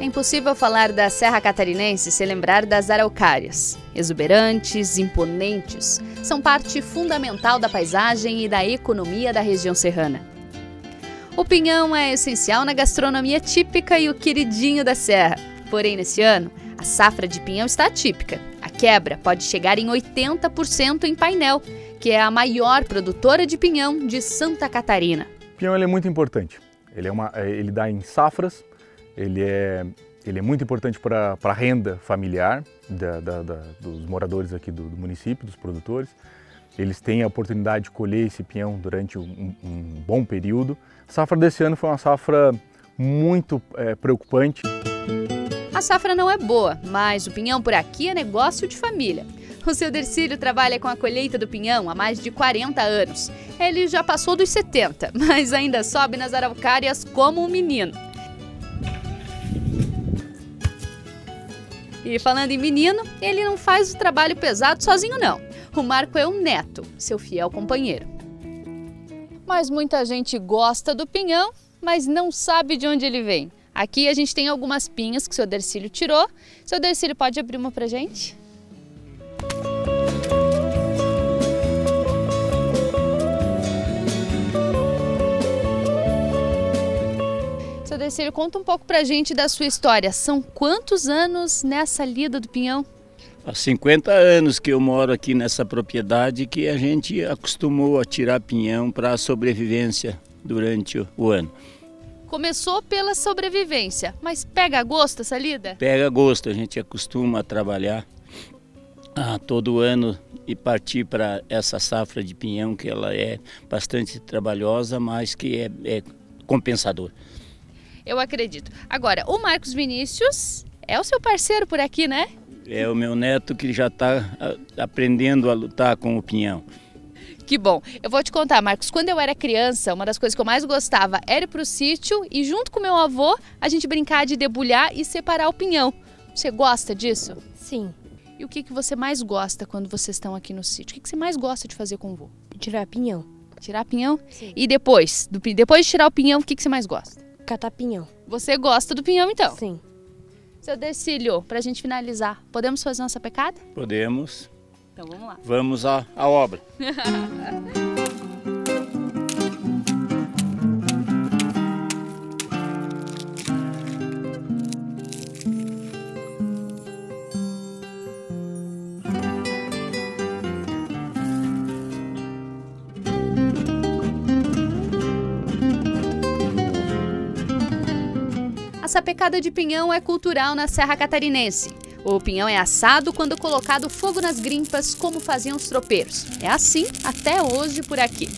É impossível falar da Serra Catarinense sem lembrar das araucárias. Exuberantes, imponentes, são parte fundamental da paisagem e da economia da região serrana. O pinhão é essencial na gastronomia típica e o queridinho da serra. Porém, nesse ano, a safra de pinhão está atípica. A quebra pode chegar em 80% em Painel, que é a maior produtora de pinhão de Santa Catarina. O pinhão é muito importante. Ele, é uma, ele dá em safras, ele é, ele é muito importante para a renda familiar da, da, da, dos moradores aqui do, do, município, dos produtores. Eles têm a oportunidade de colher esse pinhão durante um, um bom período. A safra desse ano foi uma safra muito é, preocupante. A safra não é boa, mas o pinhão por aqui é negócio de família. O seu Dercílio trabalha com a colheita do pinhão há mais de 40 anos. Ele já passou dos 70, mas ainda sobe nas araucárias como um menino. E falando em menino, ele não faz o trabalho pesado sozinho não. O Marco é um neto, seu fiel companheiro. Mas muita gente gosta do pinhão, mas não sabe de onde ele vem. Aqui a gente tem algumas pinhas que o seu Dercílio tirou. Seu Dercílio pode abrir uma pra gente? Seu Dercílio, conta um pouco pra gente da sua história. São quantos anos nessa lida do pinhão? Há 50 anos que eu moro aqui nessa propriedade que a gente acostumou a tirar pinhão para a sobrevivência durante o ano. Começou pela sobrevivência, mas pega gosto essa lida? Pega gosto, a gente acostuma a trabalhar ah, todo ano e partir para essa safra de pinhão que ela é bastante trabalhosa, mas que é, é compensador. Eu acredito. Agora, o Marcos Vinícius é o seu parceiro por aqui, né? É o meu neto que já está aprendendo a lutar com o pinhão. Que bom. Eu vou te contar, Marcos, quando eu era criança, uma das coisas que eu mais gostava era ir pro sítio e junto com meu avô, a gente brincar de debulhar e separar o pinhão. Você gosta disso? Sim. E o que, que você mais gosta quando vocês estão aqui no sítio? O que, que você mais gosta de fazer com o vô? Tirar pinhão. Tirar pinhão? Sim. E depois? Do, depois de tirar o pinhão, o que, que você mais gosta? Catar pinhão. Você gosta do pinhão, então? Sim. Seu Decílio, para a gente finalizar, podemos fazer nossa pecada? Podemos. Então vamos lá. Vamos à, à obra. sapecada de pinhão é cultural na Serra Catarinense. O pinhão é assado quando colocado fogo nas grimpas, como faziam os tropeiros. É assim até hoje por aqui.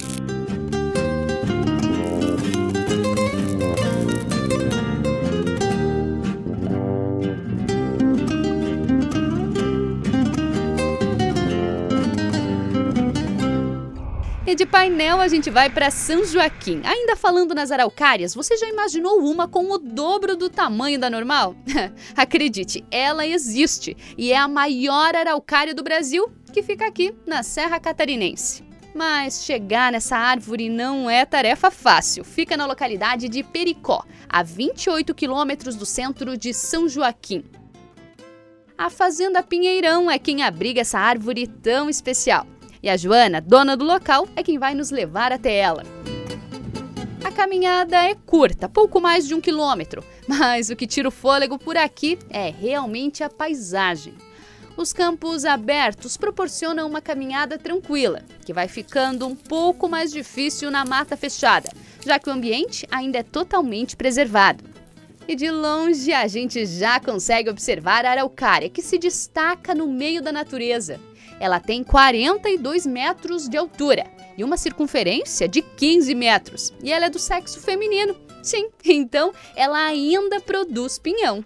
E de painel a gente vai para São Joaquim. Ainda falando nas araucárias, você já imaginou uma com o dobro do tamanho da normal? Acredite, ela existe e é a maior araucária do Brasil que fica aqui na Serra Catarinense. Mas chegar nessa árvore não é tarefa fácil. Fica na localidade de Pericó, a 28 quilômetros do centro de São Joaquim. A Fazenda Pinheirão é quem abriga essa árvore tão especial. E a Joana, dona do local, é quem vai nos levar até ela. A caminhada é curta, pouco mais de um quilômetro, mas o que tira o fôlego por aqui é realmente a paisagem. Os campos abertos proporcionam uma caminhada tranquila, que vai ficando um pouco mais difícil na mata fechada, já que o ambiente ainda é totalmente preservado. E de longe a gente já consegue observar a araucária, que se destaca no meio da natureza. Ela tem 42 metros de altura e uma circunferência de 15 metros. E ela é do sexo feminino. Sim, então ela ainda produz pinhão.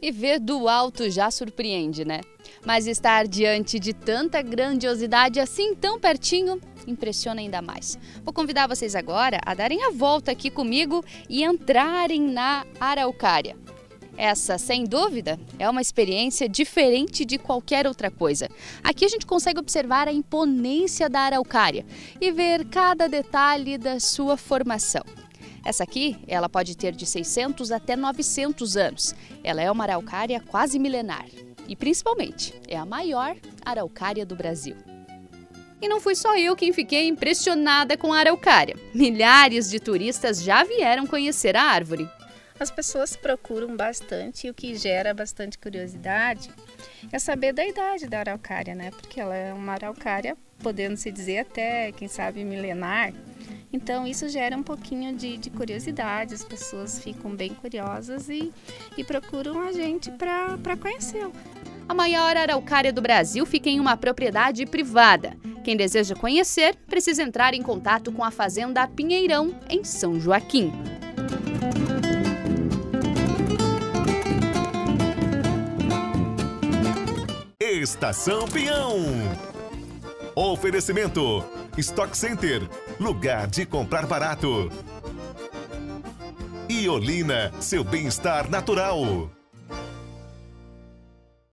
E ver do alto já surpreende, né? Mas estar diante de tanta grandiosidade assim tão pertinho impressiona ainda mais. Vou convidar vocês agora a darem a volta aqui comigo e entrarem na araucária. Essa, sem dúvida, é uma experiência diferente de qualquer outra coisa. Aqui a gente consegue observar a imponência da araucária e ver cada detalhe da sua formação. Essa aqui, ela pode ter de 600 até 900 anos. Ela é uma araucária quase milenar. E principalmente, é a maior araucária do Brasil. E não fui só eu quem fiquei impressionada com a araucária. Milhares de turistas já vieram conhecer a árvore. As pessoas procuram bastante e o que gera bastante curiosidade é saber da idade da araucária, né? Porque ela é uma araucária, podendo se dizer até, quem sabe, milenar. Então isso gera um pouquinho de, de curiosidade, as pessoas ficam bem curiosas e, e procuram a gente para conhecê-lo. A maior araucária do Brasil fica em uma propriedade privada. Quem deseja conhecer precisa entrar em contato com a Fazenda Pinheirão, em São Joaquim. Estação Pinhão. Oferecimento: Stock Center, lugar de comprar barato. E Olina, seu bem-estar natural.